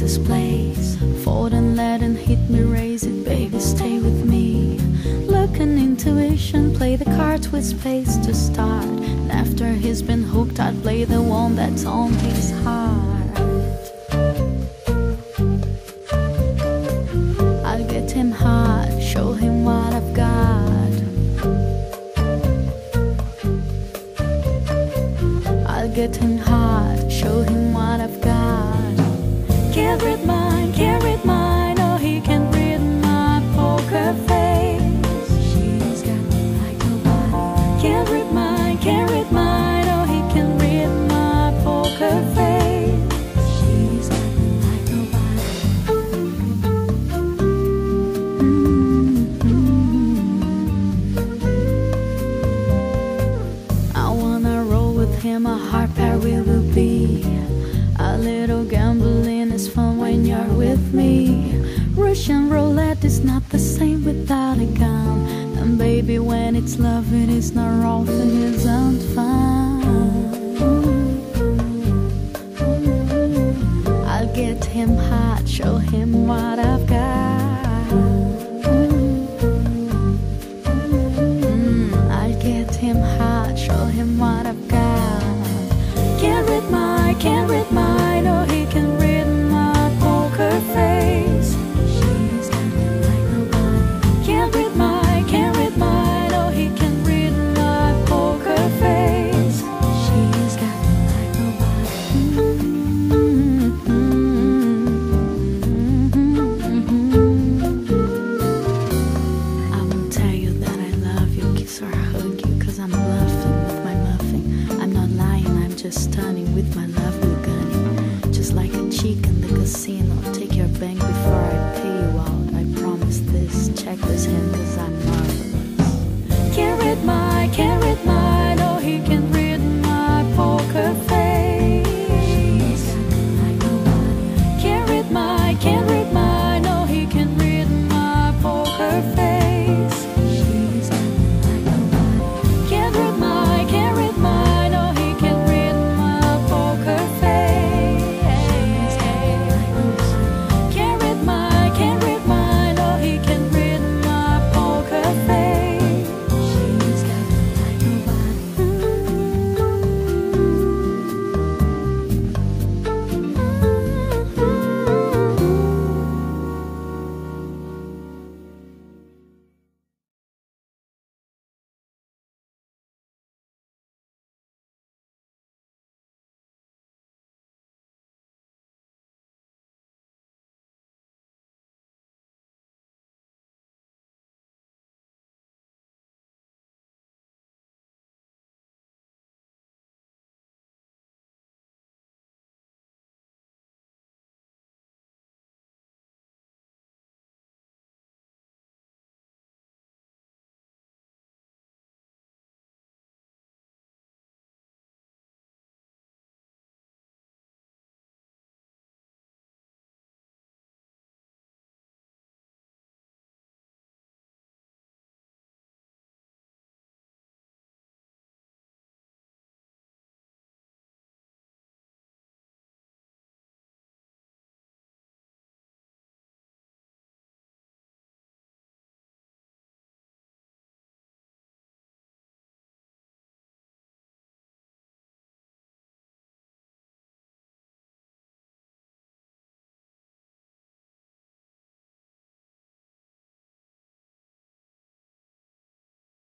Texas place. Ford and let and hit me, raise it, baby, stay with me. Look and intuition, play the cards with space to start. And after he's been hooked, I'd play the one that's on his heart. I'll get him hot, show him what I've got. I'll get him hot, Can't read mine, can't read mine, oh he can read my poker face. She's got me like nobody. Can't read mine, can't read mine, oh he can read my poker face. She's got me like nobody. I wanna roll with him, a hard pair we will be. Russian roulette is not the same without a gun. And baby, when it's love, it is not wrong, it isn't fun. I'll get him hot, show him what I've is stunning with my love Bugani. Just like a chick in the casino, take your bank before I pay you.